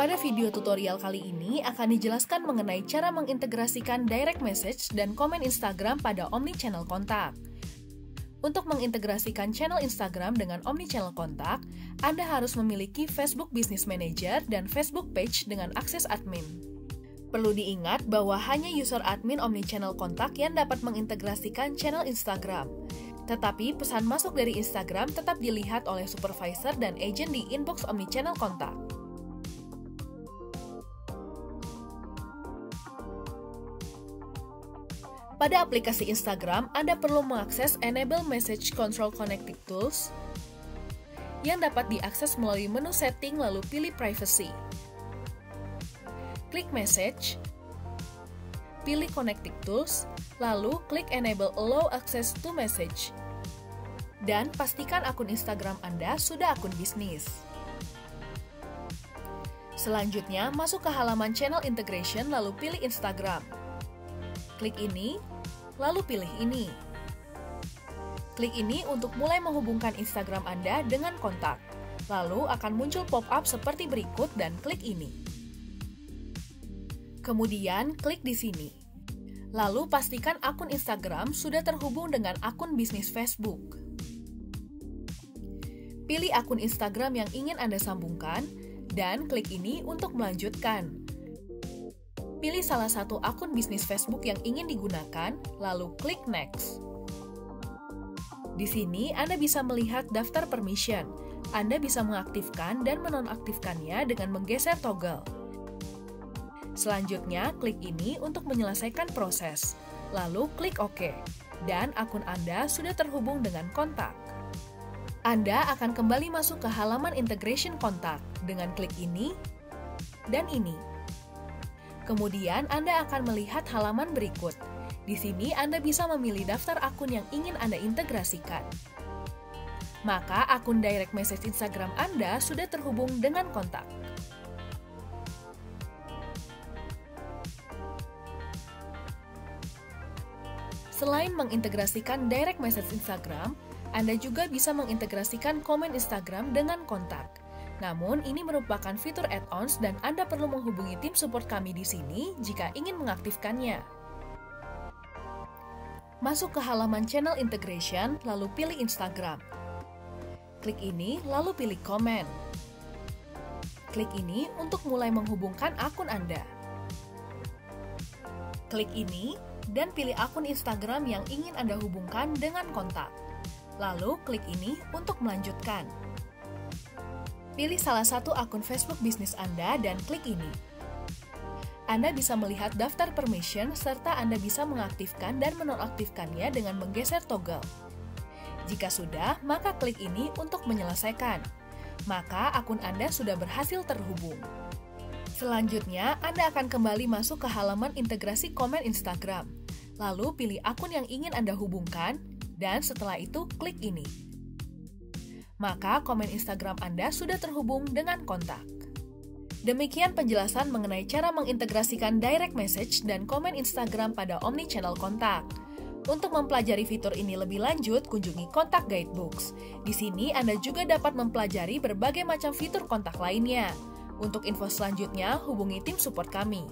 Pada video tutorial kali ini akan dijelaskan mengenai cara mengintegrasikan direct message dan komen Instagram pada omni-channel kontak. Untuk mengintegrasikan channel Instagram dengan omni-channel kontak, Anda harus memiliki Facebook Business Manager dan Facebook Page dengan akses admin. Perlu diingat bahwa hanya user admin omni-channel kontak yang dapat mengintegrasikan channel Instagram. Tetapi pesan masuk dari Instagram tetap dilihat oleh supervisor dan agent di inbox omni-channel kontak. Pada aplikasi Instagram, Anda perlu mengakses Enable Message Control Connecting Tools yang dapat diakses melalui menu setting lalu pilih Privacy. Klik Message, pilih Connecting Tools, lalu klik Enable Allow Access to Message. Dan pastikan akun Instagram Anda sudah akun bisnis. Selanjutnya, masuk ke halaman Channel Integration lalu pilih Instagram. Klik ini, lalu pilih ini. Klik ini untuk mulai menghubungkan Instagram Anda dengan kontak. Lalu akan muncul pop-up seperti berikut dan klik ini. Kemudian klik di sini. Lalu pastikan akun Instagram sudah terhubung dengan akun bisnis Facebook. Pilih akun Instagram yang ingin Anda sambungkan dan klik ini untuk melanjutkan. Pilih salah satu akun bisnis Facebook yang ingin digunakan, lalu klik Next. Di sini Anda bisa melihat daftar permission. Anda bisa mengaktifkan dan menonaktifkannya dengan menggeser toggle. Selanjutnya, klik ini untuk menyelesaikan proses. Lalu klik OK. Dan akun Anda sudah terhubung dengan kontak. Anda akan kembali masuk ke halaman integration kontak dengan klik ini dan ini. Kemudian Anda akan melihat halaman berikut. Di sini Anda bisa memilih daftar akun yang ingin Anda integrasikan. Maka akun direct message Instagram Anda sudah terhubung dengan kontak. Selain mengintegrasikan direct message Instagram, Anda juga bisa mengintegrasikan komen Instagram dengan kontak. Namun, ini merupakan fitur add-ons dan Anda perlu menghubungi tim support kami di sini jika ingin mengaktifkannya. Masuk ke halaman channel integration, lalu pilih Instagram. Klik ini, lalu pilih komen. Klik ini untuk mulai menghubungkan akun Anda. Klik ini, dan pilih akun Instagram yang ingin Anda hubungkan dengan kontak. Lalu, klik ini untuk melanjutkan. Pilih salah satu akun Facebook bisnis Anda dan klik ini. Anda bisa melihat daftar permission serta Anda bisa mengaktifkan dan menonaktifkannya dengan menggeser toggle. Jika sudah, maka klik ini untuk menyelesaikan. Maka akun Anda sudah berhasil terhubung. Selanjutnya, Anda akan kembali masuk ke halaman integrasi komen Instagram. Lalu pilih akun yang ingin Anda hubungkan, dan setelah itu klik ini maka komen Instagram Anda sudah terhubung dengan kontak. Demikian penjelasan mengenai cara mengintegrasikan direct message dan komen Instagram pada omni-channel kontak. Untuk mempelajari fitur ini lebih lanjut, kunjungi Kontak Guidebooks. Di sini Anda juga dapat mempelajari berbagai macam fitur kontak lainnya. Untuk info selanjutnya, hubungi tim support kami.